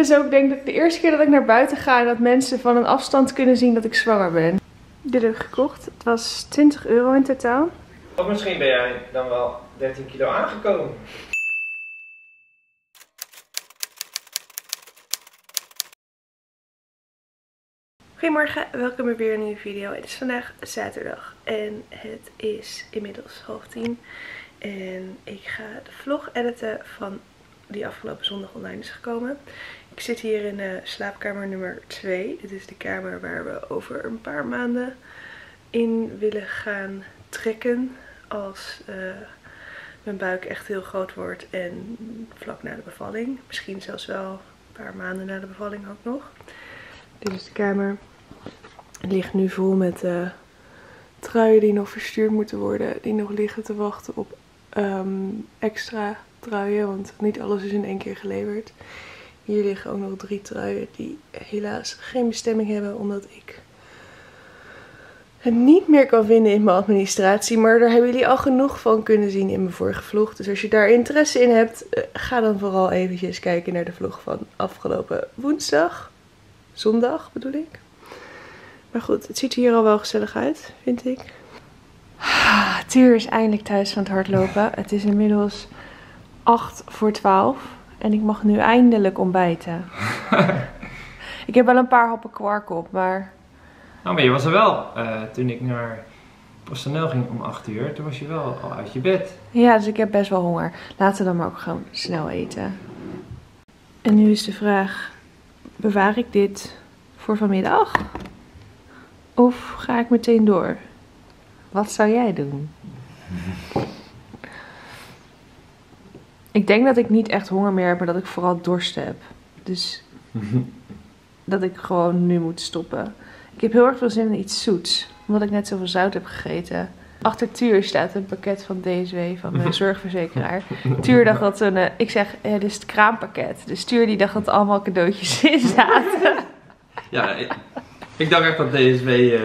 Dit is ook denk ik de eerste keer dat ik naar buiten ga en dat mensen van een afstand kunnen zien dat ik zwanger ben. Dit heb ik gekocht. Het was 20 euro in totaal. Of misschien ben jij dan wel 13 kilo aangekomen. Goedemorgen, welkom bij weer een nieuwe video. Het is vandaag zaterdag en het is inmiddels half tien. En ik ga de vlog editen van die afgelopen zondag online is gekomen. Ik zit hier in uh, slaapkamer nummer 2. Dit is de kamer waar we over een paar maanden in willen gaan trekken. Als uh, mijn buik echt heel groot wordt en vlak na de bevalling. Misschien zelfs wel een paar maanden na de bevalling ook nog. Dit is de kamer. Ligt nu vol met uh, truien die nog verstuurd moeten worden. Die nog liggen te wachten op um, extra truien. Want niet alles is in één keer geleverd. Hier liggen ook nog drie truien die helaas geen bestemming hebben. Omdat ik het niet meer kan vinden in mijn administratie. Maar daar hebben jullie al genoeg van kunnen zien in mijn vorige vlog. Dus als je daar interesse in hebt, eh, ga dan vooral eventjes kijken naar de vlog van afgelopen woensdag. Zondag bedoel ik. Maar goed, het ziet er hier al wel gezellig uit, vind ik. Ah, Tuur is eindelijk thuis van het hardlopen. Het is inmiddels 8 voor 12. En ik mag nu eindelijk ontbijten. ik heb wel een paar happen kwark op, maar... Nou, maar je was er wel. Uh, toen ik naar PostNL ging om 8 uur, toen was je wel al uit je bed. Ja, dus ik heb best wel honger. Laten we dan maar ook gewoon snel eten. En nu is de vraag, bewaar ik dit voor vanmiddag? Of ga ik meteen door? Wat zou jij doen? Ik denk dat ik niet echt honger meer heb, maar dat ik vooral dorst heb. Dus dat ik gewoon nu moet stoppen. Ik heb heel erg veel zin in iets zoets, omdat ik net zoveel zout heb gegeten. Achter Tuur staat een pakket van DSW van mijn zorgverzekeraar. Tuur dacht dat een, ik zeg, eh, dit is het kraampakket. Dus Tuur die dacht dat er allemaal cadeautjes in zaten. Ja, ik, ik dacht echt dat DSW, uh,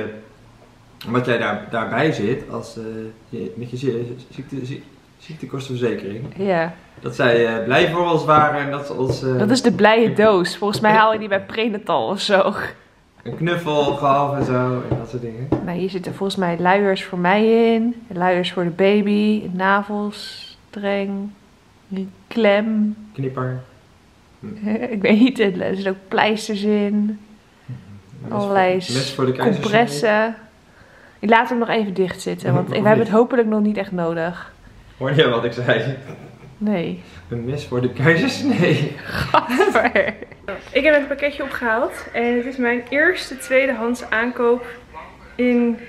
wat jij daar, daarbij zit, als uh, je, met je ziekte, ziekte, ziektekostenverzekering. Ja. Dat zij uh, blij voor ons waren en dat ze ons... dat is de blije doos. Volgens mij haal je die bij prenatal of zo. Een knuffel gaf en zo en dat soort dingen. Nou, hier zitten volgens mij luiers voor mij in. Luiers voor de baby. Navelstreng. Klem. Knipper. Hm. Ik weet niet, er zitten ook pleisters in. Mes Allerlei mes voor de compressen. Ik laat hem nog even dicht zitten, want we hebben het hopelijk nog niet echt nodig. Hoor je wat ik zei? Nee. Een mes voor de keizers? Gadver. Ik heb een pakketje opgehaald en het is mijn eerste tweedehands aankoop in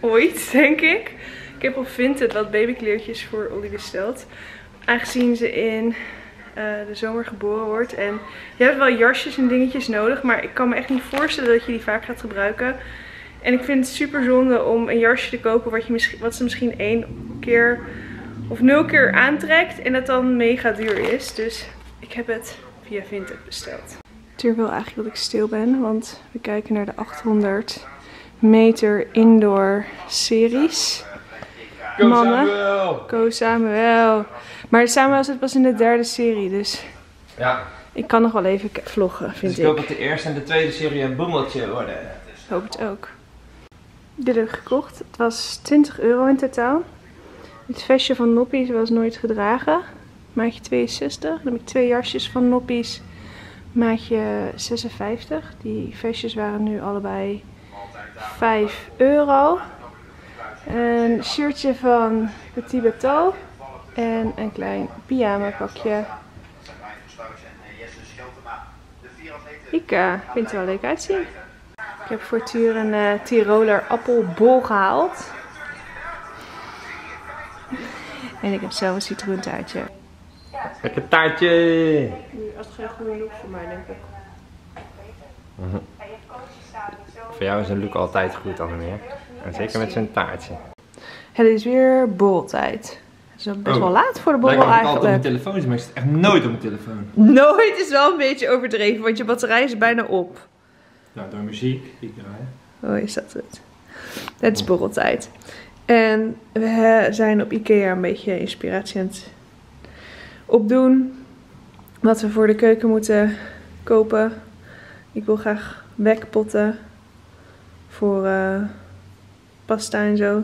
ooit, denk ik. Ik heb op Vinted wat babykleertjes voor Olly besteld. Aangezien ze in uh, de zomer geboren wordt. En je hebt wel jasjes en dingetjes nodig, maar ik kan me echt niet voorstellen dat je die vaak gaat gebruiken. En ik vind het super zonde om een jasje te kopen wat, je misschien, wat ze misschien één keer of nul keer aantrekt en dat dan mega duur is. Dus ik heb het via Vinted besteld. Tuur wil eigenlijk dat ik stil ben, want we kijken naar de 800 meter indoor series. Go. Samuel! Go Samuel. Maar Samuel zit pas in de derde serie, dus Ja, ik kan nog wel even vloggen, dus vind ik hoop ik. dat de eerste en de tweede serie een boemeltje worden. Ik hoop het ook. Dit heb ik gekocht. Het was 20 euro in totaal. Dit vestje van Noppies was nooit gedragen. Maatje 62. Dan heb ik twee jasjes van Noppies. Maatje 56. Die vestjes waren nu allebei 5 euro. Een shirtje van Petit Bateau. En een klein pyjama pakje. Ik uh, vind het wel leuk uitzien. Ik heb voor Tuur een uh, Tiroler appelbol gehaald. En ik heb zelf een citroentaartje. Lekker taartje! Als het geen goede look voor mij, denk ik. Voor jou is een look altijd goed, Annemeer. En zeker met zijn taartje. Het is weer borreltijd. Het is best Oh. wel laat voor de borrel me dat ik altijd op mijn eigenlijk. telefoon maar ik zit echt nooit op mijn telefoon. Nooit is wel een beetje overdreven, want je batterij is bijna op. Nou, door muziek die ik draai. Oh, is dat het? Het is borreltijd. En we zijn op Ikea een beetje inspiratie aan het opdoen. wat we voor de keuken moeten kopen. Ik wil graag wekpotten voor eh, pasta en zo.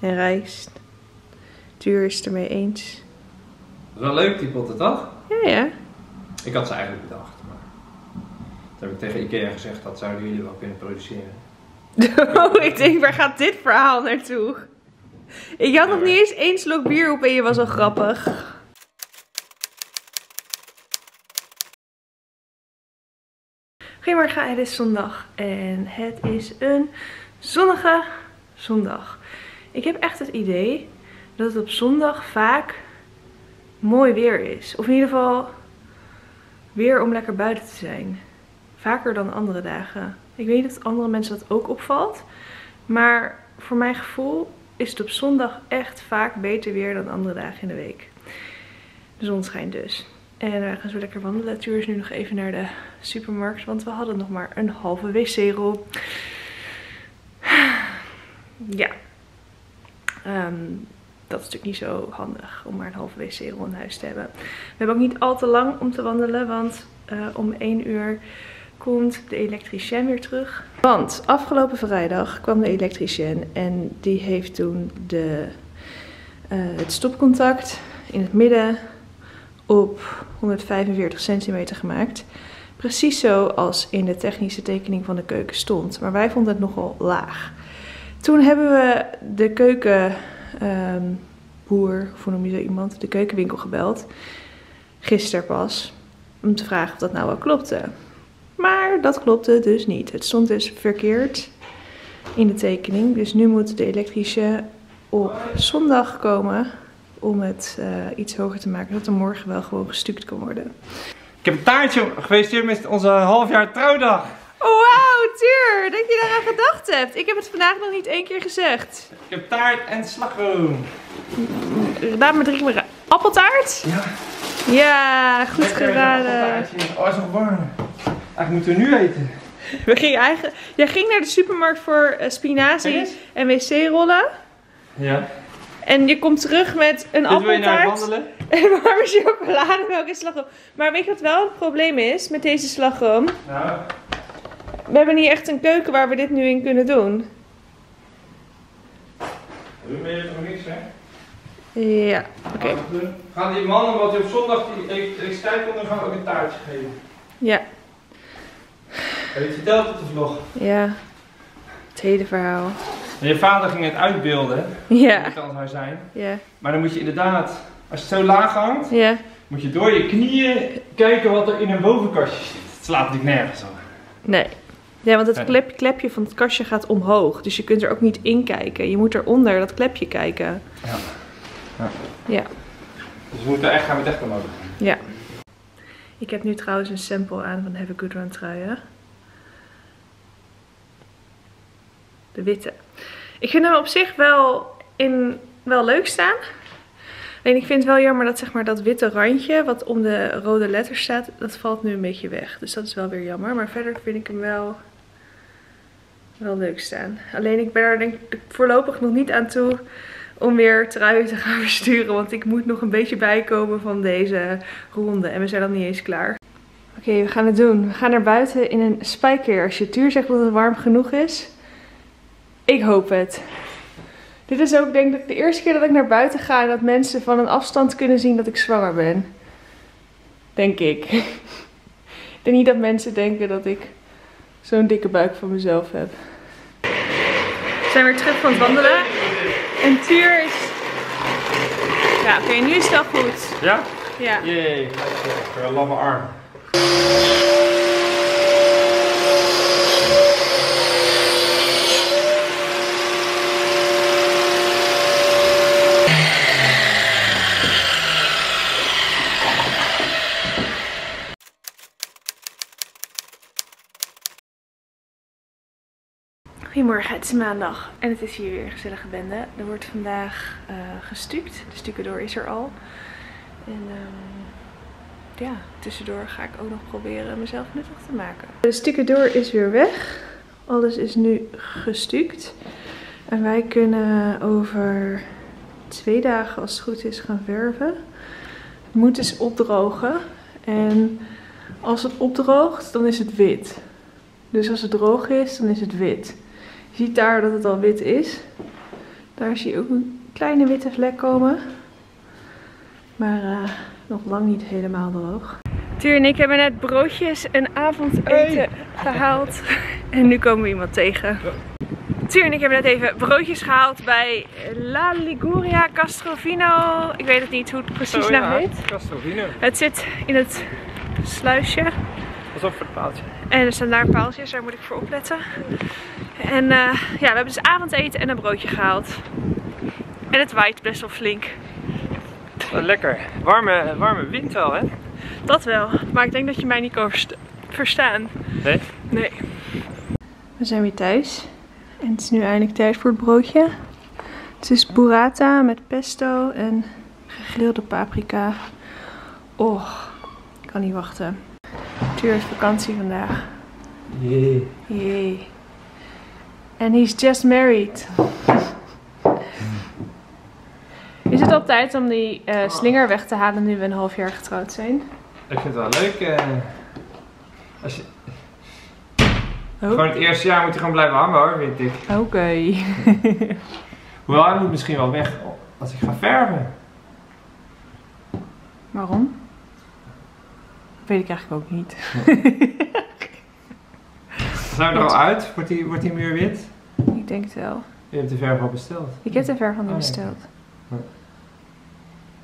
En rijst. Tuur is het ermee eens. Dat is wel leuk die potten, toch? Ja, ja. Ik had ze eigenlijk bedacht. Heb ik tegen Ikea gezegd dat zouden jullie wel kunnen produceren. Oh, ik denk, waar gaat dit verhaal naartoe? Ik had nog niet eens één slok bier op en je was al grappig. Goedemorgen, het is zondag en het is een zonnige zondag. Ik heb echt het idee dat het op zondag vaak mooi weer is. Of in ieder geval weer om lekker buiten te zijn. Vaker dan andere dagen. Ik weet of andere mensen dat ook opvalt. Maar voor mijn gevoel is het op zondag echt vaak beter weer dan andere dagen in de week. De zon schijnt dus. En we gaan zo lekker wandelen. Tuur is nu nog even naar de supermarkt. Want we hadden nog maar een halve wc-rol. Ja. Ehm, dat is natuurlijk niet zo handig om maar een halve wc-rol in huis te hebben. We hebben ook niet al te lang om te wandelen. Want uh, om 1 uur komt de elektricien weer terug. Want afgelopen vrijdag kwam de elektricien en die heeft toen de, uh, het stopcontact in het midden op 145 centimeter gemaakt. Precies zoals in de technische tekening van de keuken stond. Maar wij vonden het nogal laag. Toen hebben we de keukenboer, um, of hoe noem je zo iemand, de keukenwinkel gebeld. Gisteren pas. Om te vragen of dat nou wel klopte. Maar dat klopte dus niet. Het stond dus verkeerd in de tekening. Dus nu moet de elektrische op zondag komen om het uh, iets hoger te maken. Zodat er morgen wel gewoon gestuukt kan worden. Ik heb een taartje gefeliciteerd met onze halfjaar trouwdag. Wauw, Tuur, dat je daaraan gedacht hebt. Ik heb het vandaag nog niet één keer gezegd. Ik heb taart en slagroom. Laat me drie keer appeltaart? Ja. Ja, goed Lekker, geraden. Oh, is nog warm. Eigenlijk moeten we nu eten. We gingen eigenlijk, jij ging naar de supermarkt voor uh, spinazie en wc-rollen. Ja. En je komt terug met een Dit wil je naar appeltaart wandelen? en warme chocolademelk en slagroom. Maar weet je wat wel het probleem is met deze slagroom? Nou, We hebben niet echt een keuken waar we dit nu in kunnen doen. we even nog niks, hè? Ja, oké. Gaan die mannen, wat hij op zondag die elektriciteit komt, dan gaan we ook een taartje geven. Ja, Heb je het verteld op de vlog? ja. Het hele verhaal. Je vader ging het uitbeelden, Ja, hoe kan hij zijn. ja, Maar dan moet je inderdaad, als je het zo laag hangt, ja. moet je door je knieën kijken wat er in een bovenkastje zit. Het slaat natuurlijk nergens op. Nee. Ja, want het Nee. klep, klepje van het kastje gaat omhoog. Dus je kunt er ook niet in kijken. Je moet eronder dat klepje kijken. Ja. Ja. Ja. Dus we moeten echt gaan met echt omhoog. Ja. Ik heb nu trouwens een sample aan van Have a Good Run truien. De witte. Ik vind hem op zich wel, in, wel leuk staan. Alleen ik vind het wel jammer dat zeg maar, dat witte randje wat om de rode letters staat, dat valt nu een beetje weg. Dus dat is wel weer jammer. Maar verder vind ik hem wel, wel leuk staan. Alleen ik ben er denk ik voorlopig nog niet aan toe om weer truien te gaan versturen. Want ik moet nog een beetje bijkomen van deze ronde. En we zijn dan niet eens klaar. Oké, we gaan het doen. We gaan naar buiten in een spijker. Als je tuur zegt dat het warm genoeg is. Ik hoop het. Dit is ook denk ik de eerste keer dat ik naar buiten ga en dat mensen van een afstand kunnen zien dat ik zwanger ben. Denk ik. ik denk niet dat mensen denken dat ik zo'n dikke buik van mezelf heb. We zijn weer terug van het wandelen. En Tuur is... Ja, oké, nu is het goed. Ja? Ja. Jee. Voor een lamme arm. Goedemorgen, het is maandag en het is hier weer een gezellige bende. Er wordt vandaag eh gestuukt, de stukendoor is er al. En ehm, ja, tussendoor ga ik ook nog proberen mezelf nuttig te maken. De stukendoor is weer weg. Alles is nu gestuukt. En wij kunnen over twee dagen, als het goed is, gaan verven. Het moet dus opdrogen. En als het opdroogt, dan is het wit. Dus als het droog is, dan is het wit. Je ziet daar dat het al wit is. Daar zie je ook een kleine witte vlek komen. Maar eh, nog lang niet helemaal droog. Tuur en ik hebben net broodjes en avondeten gehaald. En nu komen we iemand tegen. Tuur en ik hebben net even broodjes gehaald bij La Liguria Castrovino. Ik weet het niet hoe het precies Oh, nou heet. Castrovino. Het zit in het sluisje. Pas op voor het paaltje. En er staan daar paaltjes, daar moet ik voor opletten. En eh, ja, we hebben dus avondeten en een broodje gehaald. En het waait best wel flink. lekker. Warme, warme wind wel, hè? Dat wel. Maar ik denk dat je mij niet kan verst- verstaan. Nee? Nee. We zijn weer thuis. En het is nu eindelijk tijd voor het broodje. Het is burrata met pesto en gegrilde paprika. Oh, ik kan niet wachten. Tuur heeft vakantie vandaag. Jee. Jee. En he's just married. Is het al tijd om die eh, slinger weg te halen nu we een half jaar getrouwd zijn? Ik vind het wel leuk. eh, als je... Oh. Gewoon het eerste jaar moet je gewoon blijven hangen hoor, vind ik. Oké. Hoewel, hij moet misschien wel weg als ik ga verven. Waarom? Weet ik eigenlijk ook niet. Zijn we er al uit? Wordt die, wordt die muur wit? ik denk het wel. Je hebt de verf al besteld. Ik heb de ver van die Oh, ja. besteld. Ja.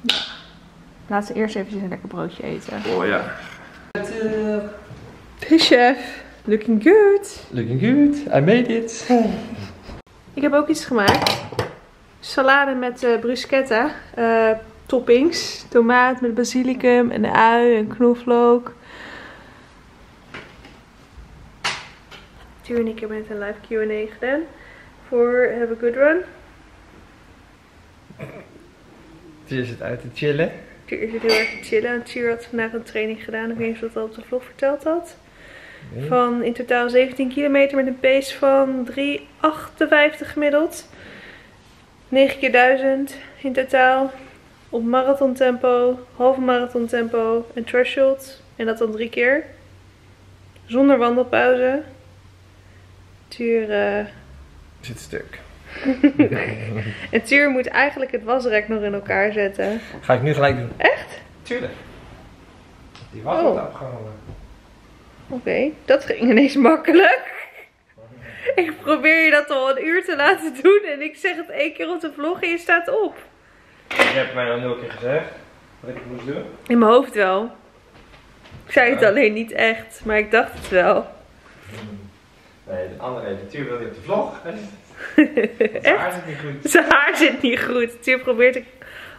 Ja. Laten we eerst even een lekker broodje eten. Oh ja. Hey chef, looking good. Looking good. I made it. Ik heb ook iets gemaakt. Salade met eh, bruschetta. eh, toppings. Tomaat met basilicum en ui en knoflook. Tuur en ik hebben net een live Q&A gedaan. Voor Have a Good Run. Tuur zit uit te chillen. Tuur zit heel erg te chillen. En Tuur had vandaag een training gedaan. Ik weet niet of dat al op de vlog verteld had. Van in totaal 17 kilometer met een pace van 3,58 gemiddeld. 9 keer 1000 in totaal. Op marathon tempo, halve marathon tempo en threshold. En dat dan drie keer. Zonder wandelpauze. Tuur, eh, Zit stuk. en Tuur moet eigenlijk het wasrek nog in elkaar zetten. Ga ik nu gelijk doen. Echt? Tuurlijk. Die was Oh. wat afgehangen. Oké, dat ging ineens makkelijk. Ik probeer je dat al een uur te laten doen en ik zeg het één keer op de vlog en je staat op. Je hebt mij al nul keer gezegd wat ik moest doen. In mijn hoofd wel. Ik zei het Ja. alleen niet echt, maar ik dacht het wel. Nee, de andere natuur wil je op de vlog. Echt? Haar zit niet goed. Zijn haar zit niet goed. Tuur probeert een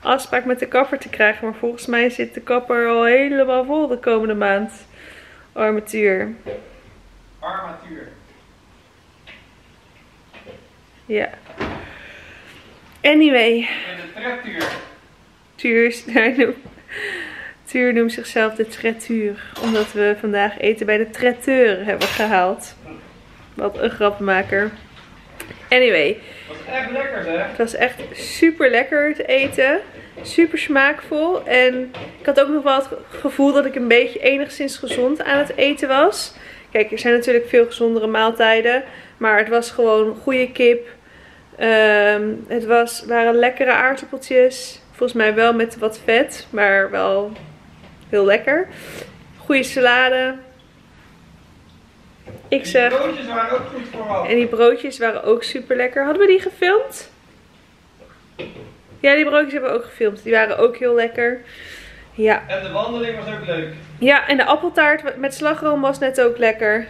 afspraak met de kapper te krijgen, maar volgens mij zit de kapper al helemaal vol de komende maand. Armatuur. Armatuur. Ja. Anyway, En de traptuur. Tuur, noemt- Tuur noemt zichzelf de traiteur. Omdat we vandaag eten bij de traiteur hebben gehaald. Wat een grappenmaker. Anyway, Dat is echt lekker zeg. het was echt super lekker te eten. Super smaakvol. En ik had ook nog wel het gevoel dat ik een beetje enigszins gezond aan het eten was. Kijk, er zijn natuurlijk veel gezondere maaltijden. Maar het was gewoon goede kip. Ehm, het was, waren lekkere aardappeltjes. Volgens mij wel met wat vet. Maar wel heel lekker. Goede salade. Ik zeg... Die broodjes waren ook goed voor En die broodjes waren ook super lekker. Hadden we die gefilmd? Ja, die broodjes hebben we ook gefilmd. Die waren ook heel lekker. Ja. En de wandeling was ook leuk. Ja, en de appeltaart met slagroom was net ook lekker.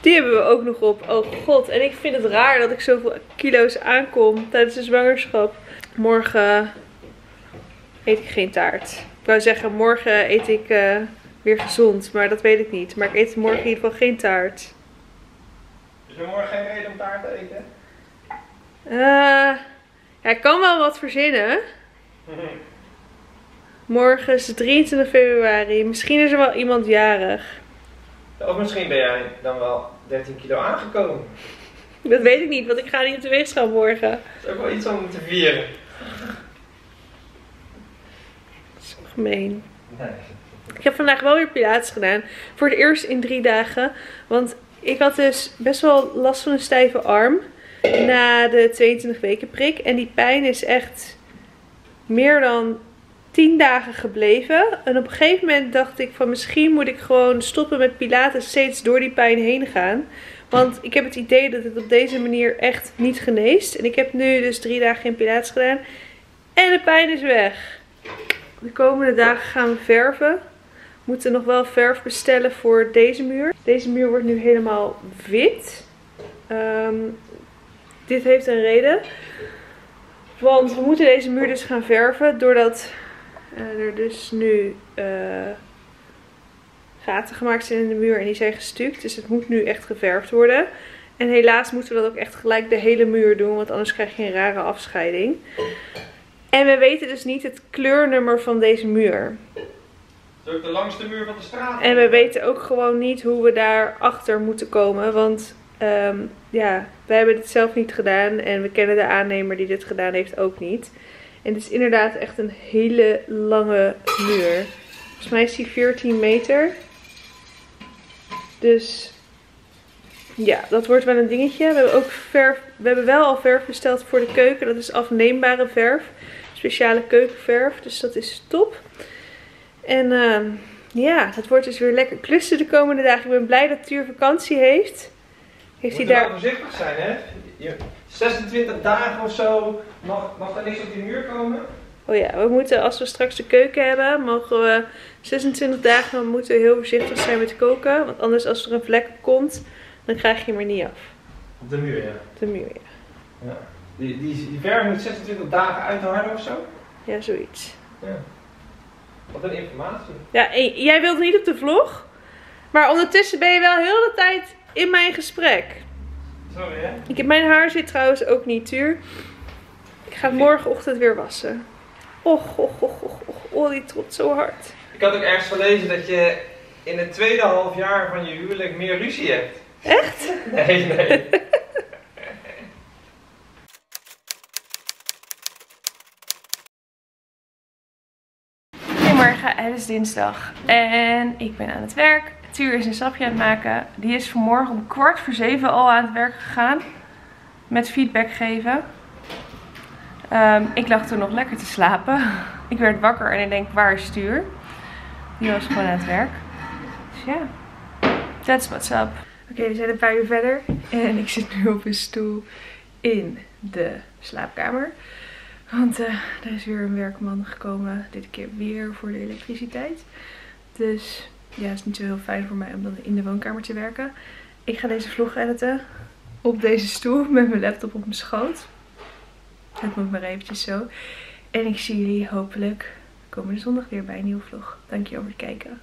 Die hebben we ook nog op. Oh god. En ik vind het raar dat ik zoveel kilo's aankom tijdens de zwangerschap. Morgen eet ik geen taart. Ik wou zeggen, morgen eet ik eh, weer gezond. Maar dat weet ik niet. Maar ik eet morgen in ieder geval geen taart. Is er morgen geen reden om taart te eten? Eh, ja, ik kan wel wat verzinnen. Morgen is het 23 februari. Misschien is er wel iemand jarig. Of misschien ben jij dan wel 13 kilo aangekomen. Dat weet ik niet, want ik ga niet op de weegschaal morgen. Dat is ook wel iets om te vieren. Gemeen. Nee. Ik heb vandaag wel weer pilates gedaan. Voor het eerst in drie dagen. Want ik had dus best wel last van een stijve arm. Na de 22 weken prik. En die pijn is echt meer dan 10 dagen gebleven. En op een gegeven moment dacht ik van misschien moet ik gewoon stoppen met pilates. Steeds door die pijn heen gaan. Want ik heb het idee dat het op deze manier echt niet geneest. En ik heb nu dus drie dagen geen pilates gedaan. En de pijn is weg. De komende dagen gaan we verven. We moeten nog wel verf bestellen voor deze muur. Deze muur wordt nu helemaal wit. Ehm, dit heeft een reden. Want we moeten deze muur dus gaan verven. Doordat eh, er dus nu eh, gaten gemaakt zijn in de muur en die zijn gestuukt. Dus het moet nu echt geverfd worden. En helaas moeten we dat ook echt gelijk de hele muur doen. Want anders krijg je een rare afscheiding. En we weten dus niet het kleurnummer van deze muur. Het is ook de langste muur van de straat. En we weten ook gewoon niet hoe we daar achter moeten komen. Want ehm, ja, wij hebben dit zelf niet gedaan. En we kennen de aannemer die dit gedaan heeft ook niet. En het is inderdaad echt een hele lange muur. Volgens mij is die 14 meter. Dus ja, dat wordt wel een dingetje. We hebben ook verf. We hebben wel al verf besteld voor de keuken. Dat is afneembare verf. Speciale keukenverf. Dus dat is top. En ehm, ja, het wordt dus weer lekker klussen de komende dagen. Ik ben blij dat Tuur vakantie heeft. Heeft hij Moet daar... voorzichtig zijn, hè? Je- 26 dagen of zo mag, mag er niks op die muur komen. Oh ja, we moeten als we straks de keuken hebben, mogen we 26 dagen moeten we heel voorzichtig zijn met koken. Want anders als er een vlek op komt, dan krijg je hem er niet af. Op de muur, ja. De muur, ja. ja. Die, die, die verf moet 26 dagen uitharden of zo. Ja, zoiets. Ja. Wat een informatie. Ja, jij wilt niet op de vlog, maar ondertussen ben je wel heel de tijd in mijn gesprek. Sorry, hè? Ik heb, mijn haar zit trouwens ook niet tuur. Ik ga het morgenochtend weer wassen. Och, och, och, och, och. Oh, die trots zo hard. Ik had ook ergens gelezen dat je in het tweede half jaar van je huwelijk meer ruzie hebt. Echt? Nee, nee. Goedemorgen, het is dinsdag en ik ben aan het werk. Tuur is een sapje aan het maken. Die is vanmorgen om kwart voor zeven al aan het werk gegaan. Met feedback geven. Ehm, ik lag toen nog lekker te slapen. Ik werd wakker en ik denk, waar is Tuur? Die was gewoon aan het werk. Dus ja, that's what's up. Oké, we zijn een paar uur verder. En ik zit nu op een stoel in de slaapkamer. Want eh, er is weer een werkman gekomen. Dit keer weer voor de elektriciteit. Dus ja, is niet zo heel fijn voor mij om dan in de woonkamer te werken. Ik ga deze vlog editen op deze stoel met mijn laptop op mijn schoot. Het moet maar eventjes zo. En ik zie jullie hopelijk komende zondag weer bij een nieuwe vlog. Dankjewel voor het kijken.